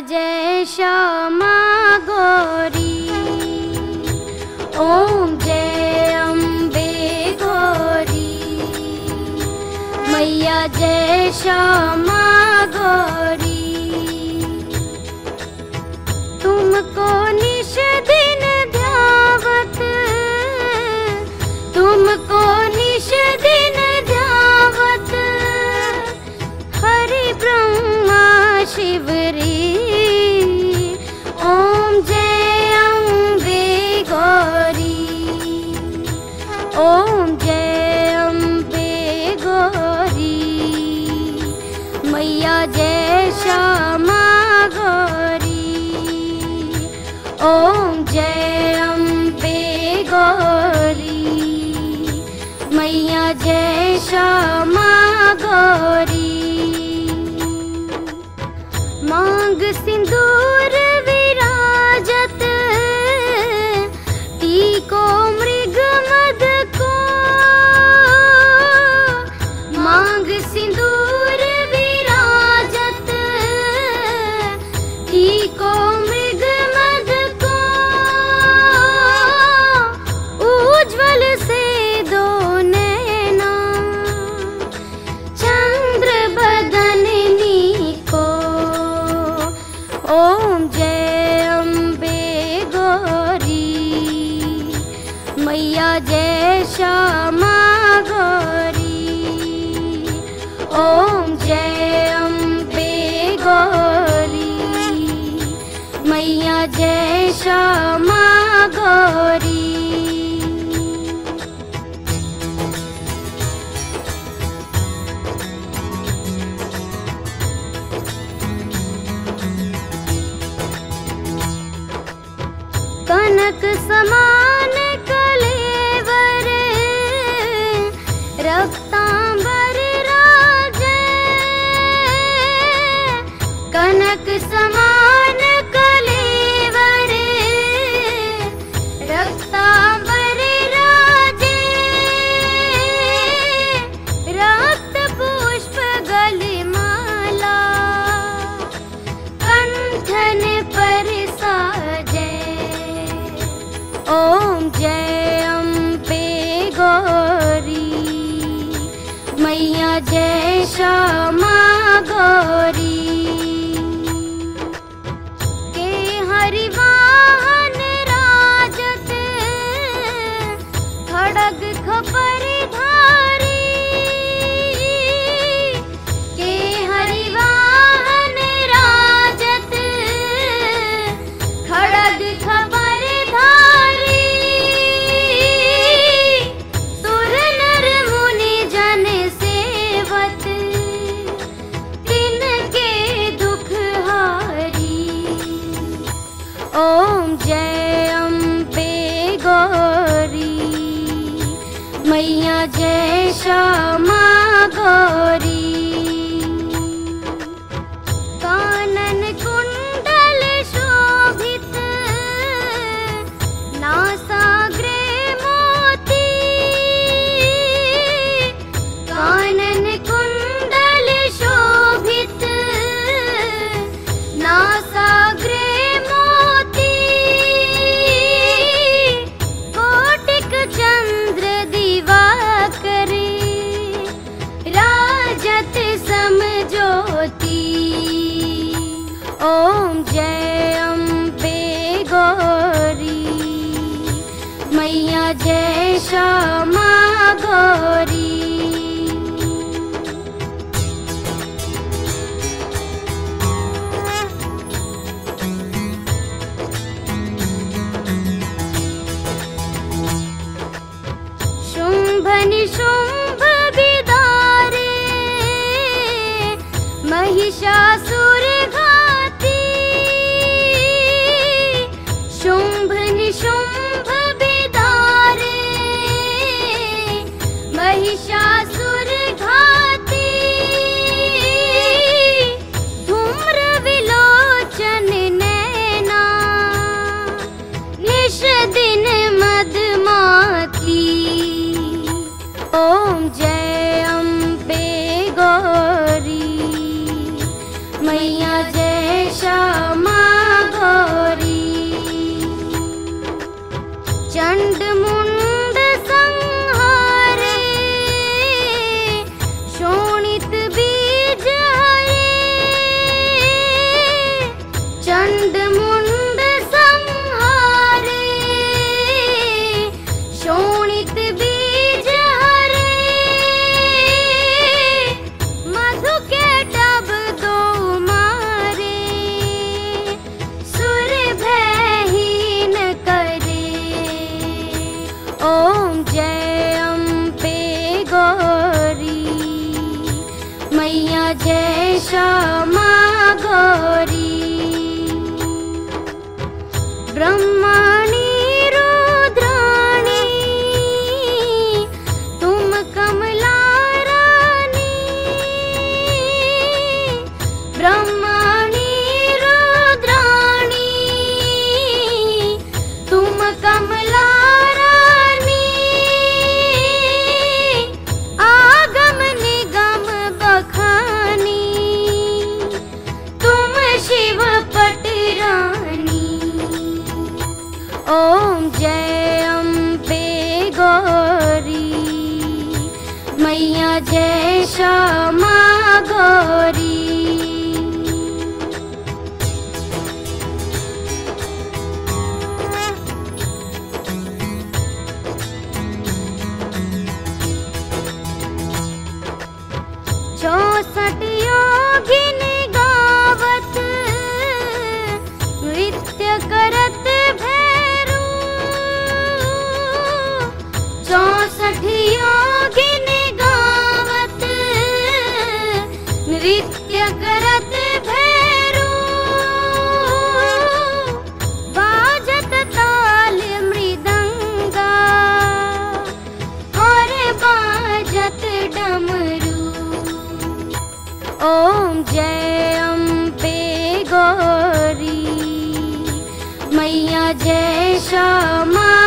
जय श्यामा गौरी ॐ जय अम्बे गौरी मैया जय श्यामा गौरी ॐ जय अम् बेगौ मैया जय श्यामा गौरी। मांग शौरिु समान कलेवर रक्ता क्षमा गौरी के हरिवाहन राजत खड़ग खबर ॐ जय अम्बे गौरी मैया जय श्यामा गौरी। கண்டு जय क्षमा गौरी नृत्य करत गल बाजत ताल मृदङ्गा और बाजत डमरू। ओम जय अम्बे गौरी। मैया जय श्यामा।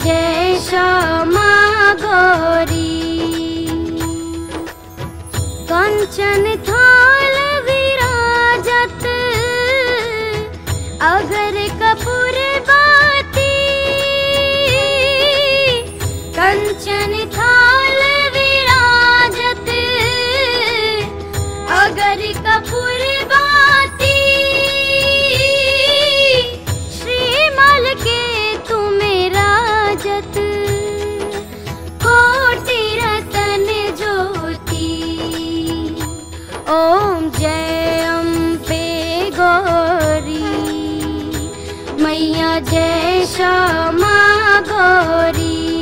जय श्यामा गौरी कञ्चन मैया जय श्यामा गौरी।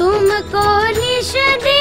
तुमको निश दे